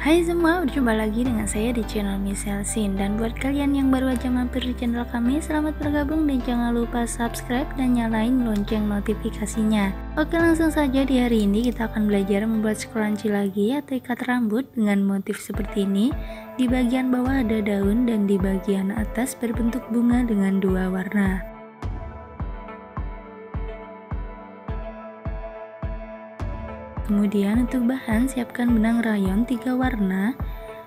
Hai semua, berjumpa lagi dengan saya di channel Miss Elsin. Dan buat kalian yang baru aja mampir di channel kami Selamat bergabung dan jangan lupa subscribe dan nyalain lonceng notifikasinya. Oke langsung saja di hari ini kita akan belajar membuat scrunchie lagi atau ikat rambut dengan motif seperti ini. Di bagian bawah ada daun dan di bagian atas berbentuk bunga dengan dua warna Kemudian untuk bahan siapkan benang rayon tiga warna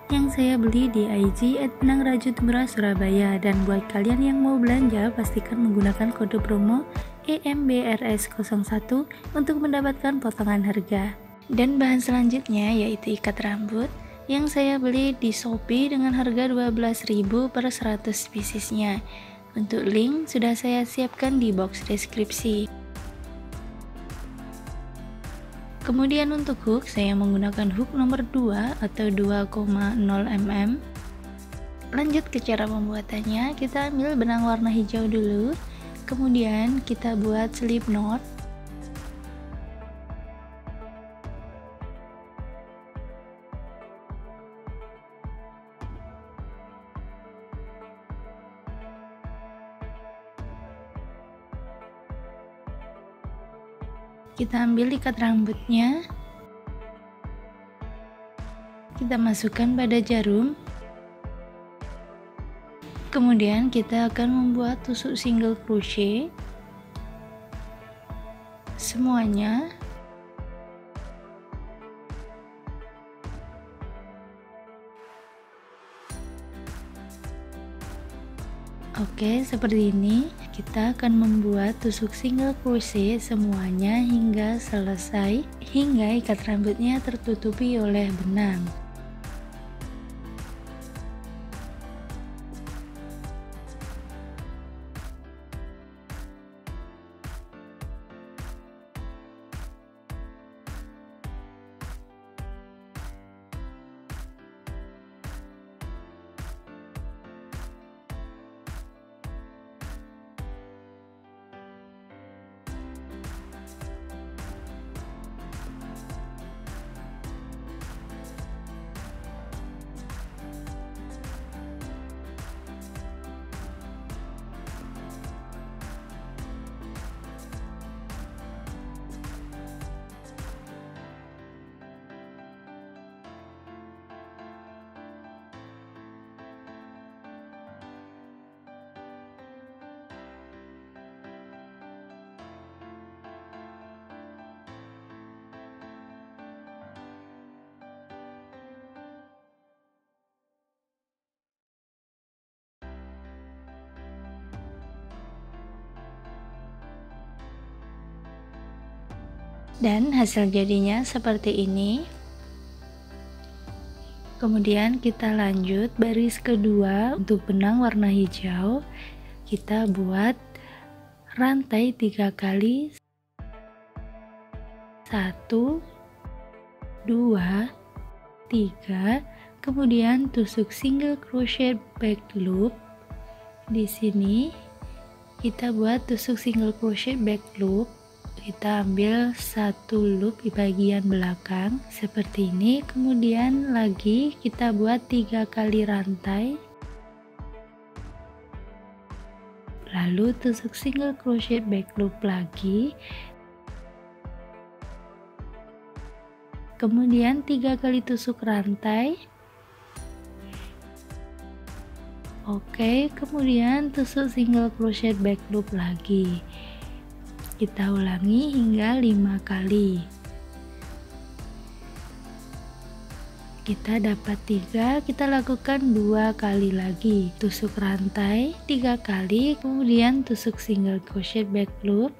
yang saya beli di IG at benang rajut murah Surabaya dan buat kalian yang mau belanja pastikan menggunakan kode promo EMBRS01 untuk mendapatkan potongan harga. Dan bahan selanjutnya yaitu ikat rambut yang saya beli di Shopee dengan harga 12.000 per 100 piecesnya. Untuk link sudah saya siapkan di box deskripsi. Kemudian untuk hook, saya menggunakan hook nomor 2 atau 2,0 mm. Lanjut ke cara pembuatannya, kita ambil benang warna hijau dulu. Kemudian kita buat slip knot kita ambil ikat rambutnya. Kita masukkan pada jarum. Kemudian kita akan membuat tusuk single crochet. Semuanya Oke, seperti ini kita akan membuat tusuk single crochet semuanya hingga selesai hingga ikat rambutnya tertutupi oleh benang. Dan hasil jadinya seperti ini. Kemudian kita lanjut baris kedua untuk benang warna hijau. Kita buat rantai tiga kali. Satu dua tiga. Kemudian tusuk single crochet back loop. Di sini kita buat tusuk single crochet back loop kita ambil satu loop di bagian belakang seperti ini. Kemudian lagi kita buat tiga kali rantai. Lalu tusuk single crochet back loop lagi. Kemudian tiga kali tusuk rantai. Oke kemudian tusuk single crochet back loop lagi kita ulangi hingga lima kali. Kita dapat tiga, kita lakukan dua kali lagi. Tusuk rantai tiga kali, kemudian tusuk single crochet back loop,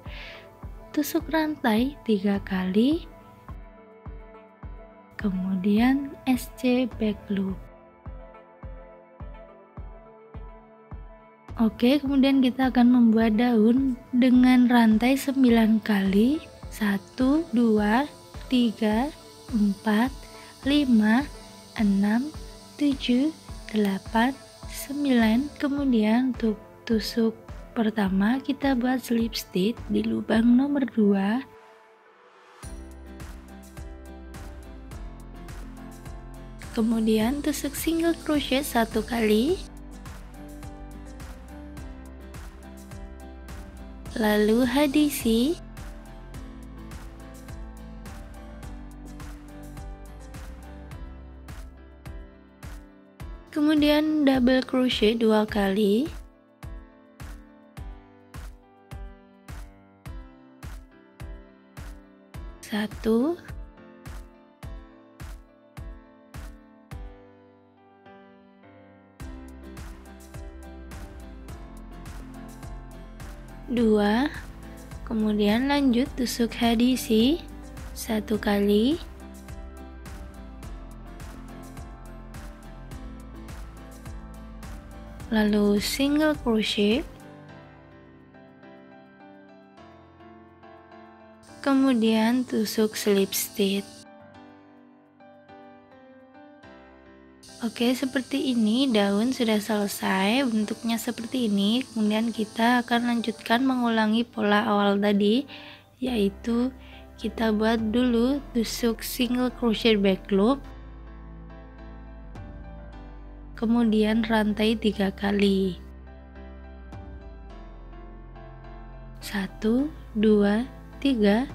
tusuk rantai tiga kali, kemudian SC back loop. Oke, kemudian kita akan membuat daun dengan rantai 9 kali. 1 2 3 4 5 6 7 8 9 kemudian untuk tusuk pertama kita buat slip stitch di lubang nomor 2 kemudian tusuk single crochet satu kali lalu hadisi. Kemudian double crochet dua kali. Satu dua. Kemudian lanjut tusuk hadisi. Satu kali. Lalu single crochet. Kemudian tusuk slip stitch Oke, seperti ini daun sudah selesai, bentuknya seperti ini. Kemudian kita akan lanjutkan mengulangi pola awal tadi, yaitu kita buat dulu tusuk single crochet back loop. Kemudian rantai tiga kali. Satu, dua, tiga.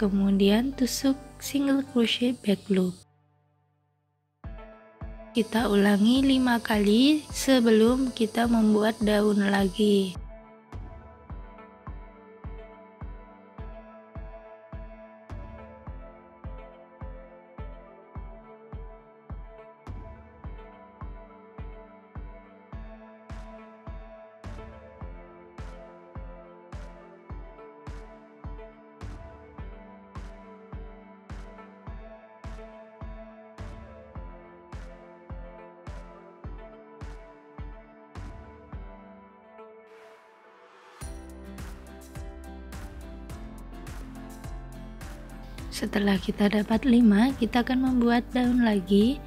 Kemudian tusuk single crochet back loop. Kita ulangi lima kali sebelum kita membuat daun lagi. Setelah kita dapat 5, kita akan membuat daun lagi.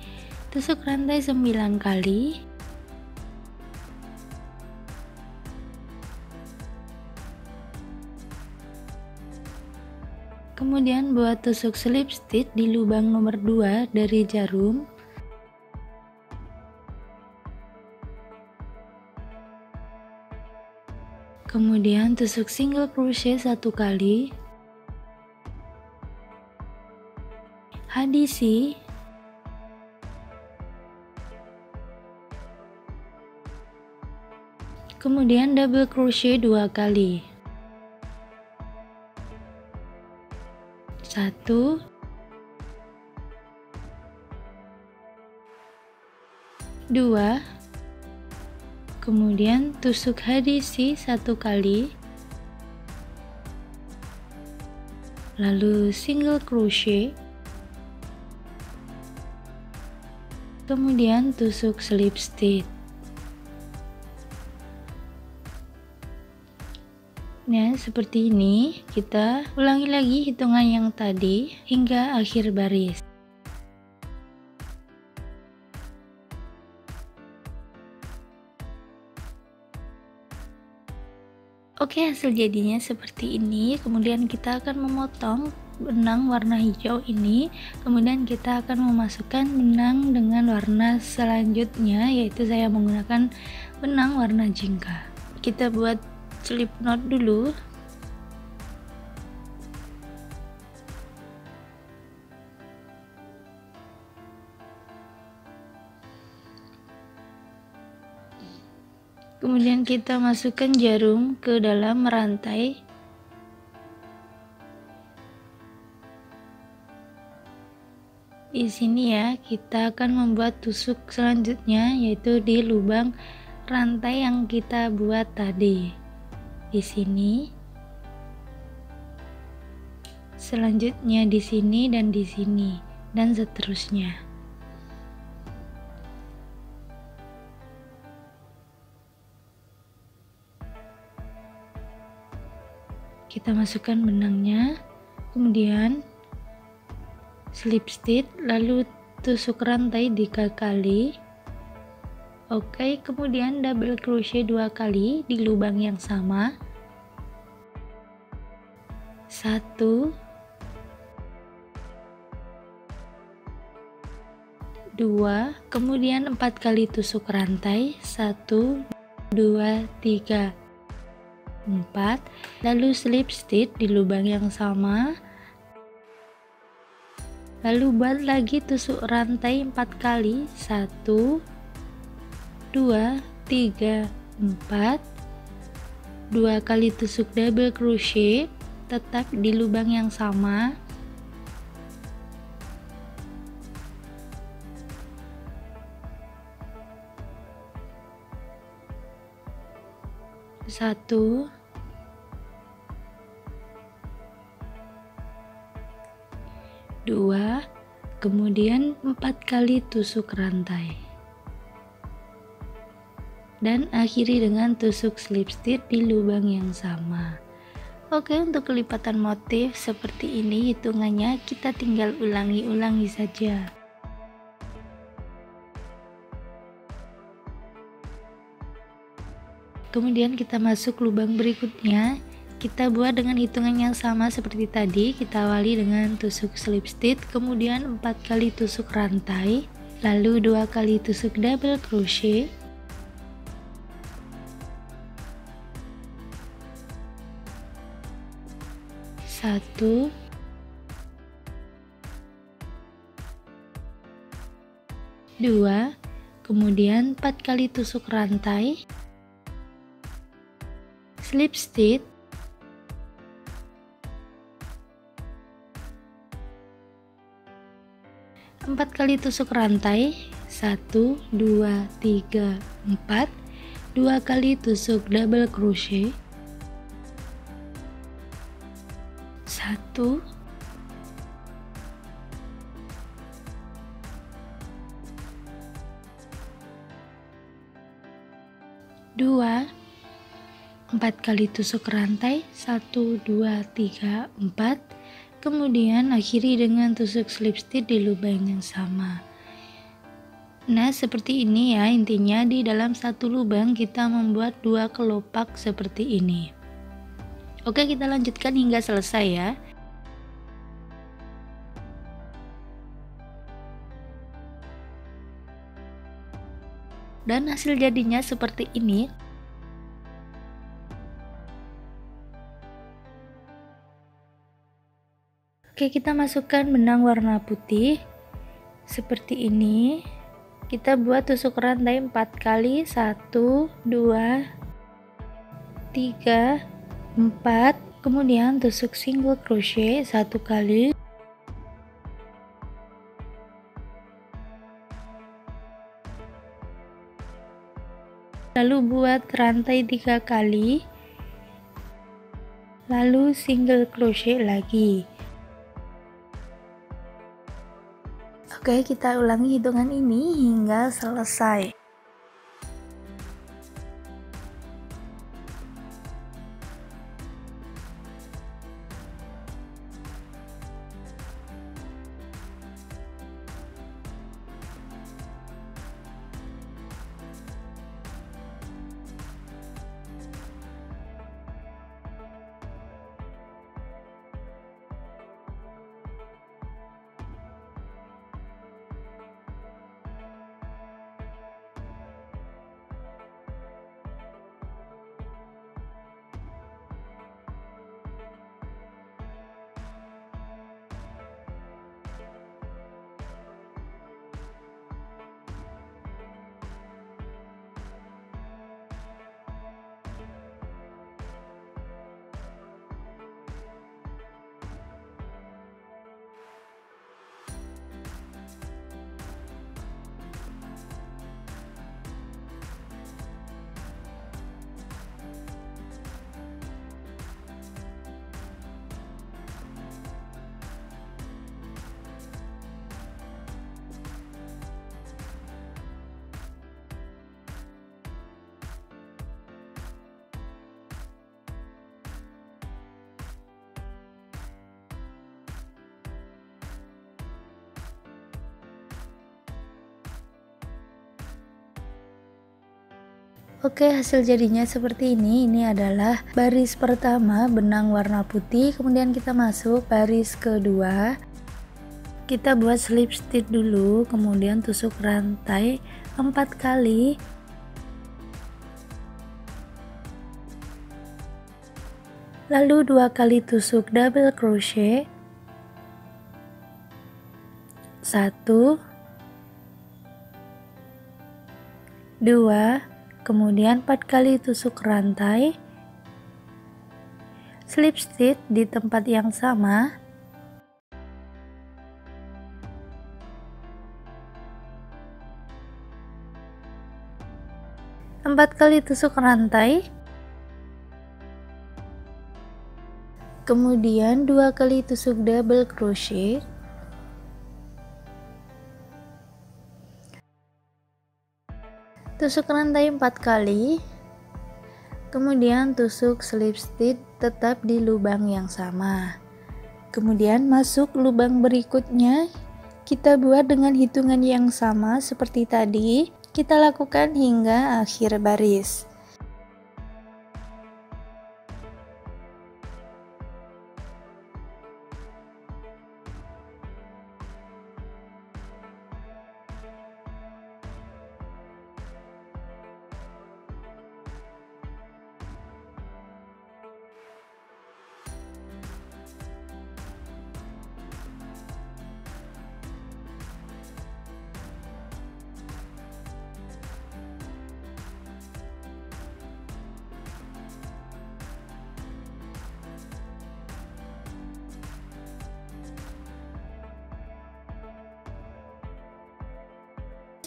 Tusuk rantai 9 kali. Kemudian buat tusuk slip stitch di lubang nomor 2 dari jarum. Kemudian tusuk single crochet satu kali. Hadisi kemudian double crochet dua kali. Satu. Dua. Kemudian tusuk hadisi satu kali. Lalu single crochet kemudian tusuk slip stitch Nah, seperti ini kita ulangi lagi hitungan yang tadi hingga akhir baris. Oke, hasil jadinya seperti ini. Kemudian kita akan memotong benang warna hijau ini kemudian kita akan memasukkan benang dengan warna selanjutnya yaitu saya menggunakan benang warna jingga. Kita buat slip knot dulu. Kemudian kita masukkan jarum ke dalam rantai di sini ya kita akan membuat tusuk selanjutnya yaitu di lubang rantai yang kita buat tadi. Di sini. Selanjutnya di sini dan di sini dan seterusnya. Kita masukkan benangnya. Kemudian slip stitch lalu tusuk rantai tiga kali. Oke kemudian double crochet dua kali di lubang yang sama. Satu. 2 kemudian 4 kali tusuk rantai. 1 2 3 4 lalu slip stitch di lubang yang sama lalu buat lagi tusuk rantai 4 kali. 1 2 3 4 2 kali tusuk double crochet tetap di lubang yang sama. Satu dua kemudian empat kali tusuk rantai. Dan akhiri dengan tusuk slip stitch di lubang yang sama. Oke untuk kelipatan motif seperti ini hitungannya kita tinggal ulangi-ulangi saja. Kemudian kita masuk lubang berikutnya kita buat dengan hitungan yang sama seperti tadi. Kita awali dengan tusuk slip stitch kemudian 4 kali tusuk rantai lalu dua kali tusuk double crochet. Satu. Dua. Kemudian 4 kali tusuk rantai. Slip stitch empat kali tusuk rantai. Satu dua tiga empat. Dua kali tusuk double crochet. Satu. Dua. 4 kali tusuk rantai. 1 2 3 4 kemudian akhiri dengan tusuk slip stitch di lubang yang sama. Nah seperti ini ya intinya di dalam satu lubang kita membuat dua kelopak seperti ini. Oke kita lanjutkan hingga selesai ya. Dan hasil jadinya seperti ini Oke, kita masukkan benang warna putih seperti ini. Kita buat tusuk rantai 4 kali. 1 2 3 4 kemudian tusuk single crochet satu kali. Lalu buat rantai tiga kali. Lalu single crochet lagi. Oke, kita ulangi hitungan ini hingga selesai. Oke hasil jadinya seperti ini. Ini adalah baris pertama benang warna putih. Kemudian kita masuk baris kedua. Kita buat slip stitch dulu kemudian tusuk rantai empat kali. Lalu dua kali tusuk double crochet. Satu. Dua kemudian empat kali tusuk rantai. Slip stitch di tempat yang sama. Empat kali tusuk rantai. Kemudian dua kali tusuk double crochet tusuk rantai empat kali. Kemudian tusuk slip stitch tetap di lubang yang sama. Kemudian masuk lubang berikutnya. Kita buat dengan hitungan yang sama seperti tadi. Kita lakukan hingga akhir baris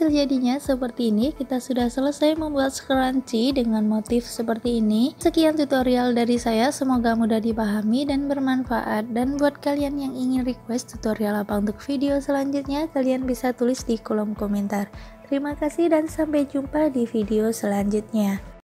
hasil jadinya seperti ini kita sudah selesai membuat scrunchie dengan motif seperti ini. Sekian tutorial dari saya semoga mudah dipahami dan bermanfaat. Dan buat kalian yang ingin request tutorial apa untuk video selanjutnya kalian bisa tulis di kolom komentar. Terima kasih dan sampai jumpa di video selanjutnya